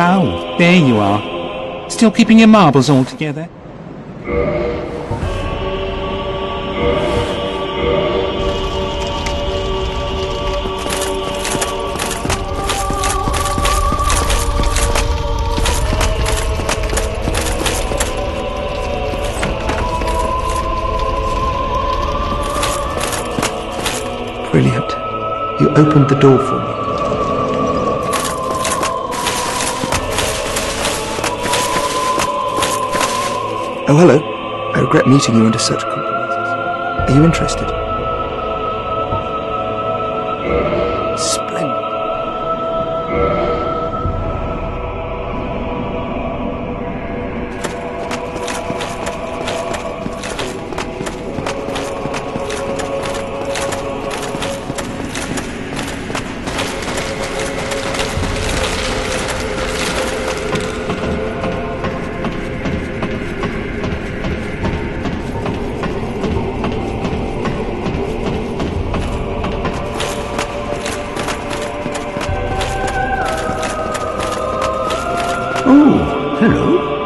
Oh, there you are. Still keeping your marbles all together? Opened the door for me. Oh, hello. I regret meeting you under such compromises. Are you interested? Hello.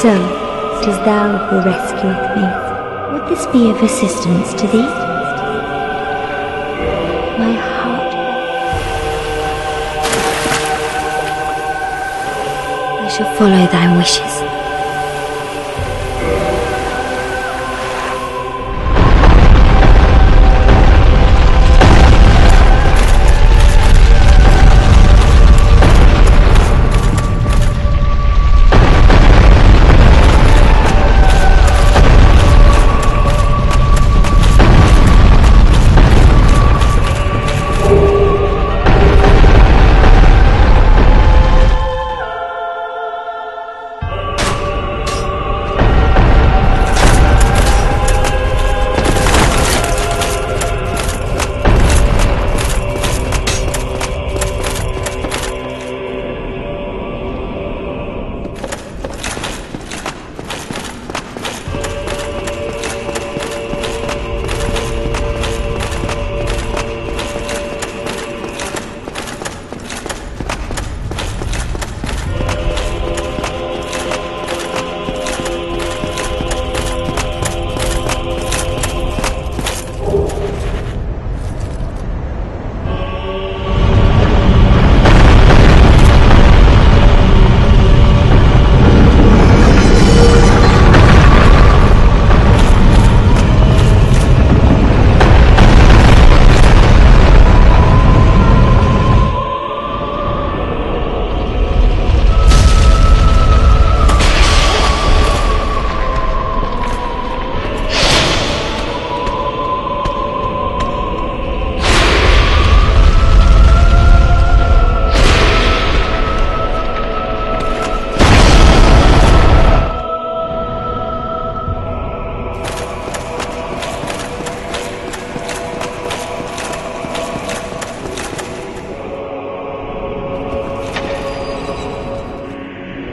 So, it is thou who rescueth me. Would this be of assistance to thee? My heart. I shall follow thy wishes.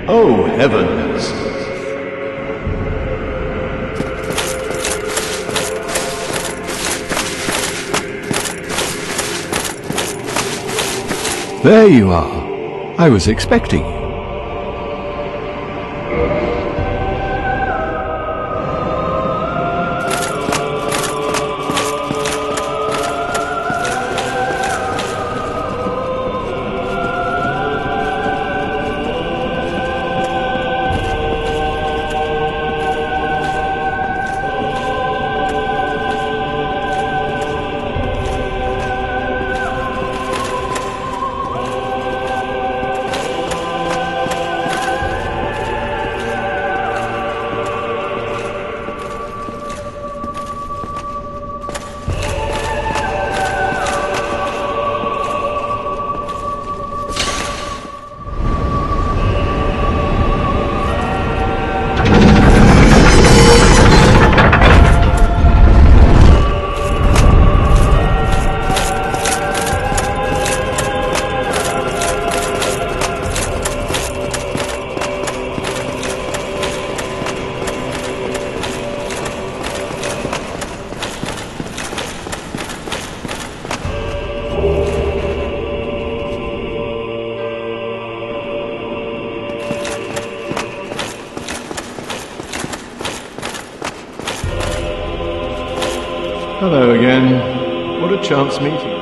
Oh, heavens! There you are. I was expecting you. Again. What a chance meeting.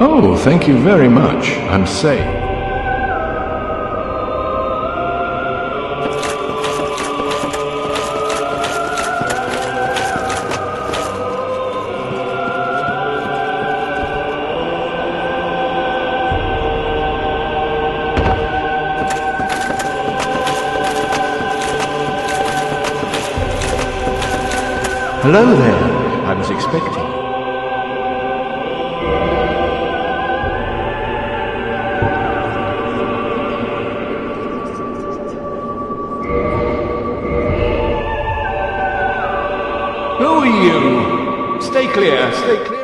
Oh, thank you very much. I'm safe. Hello there. I was expecting. You? Stay clear, stay clear.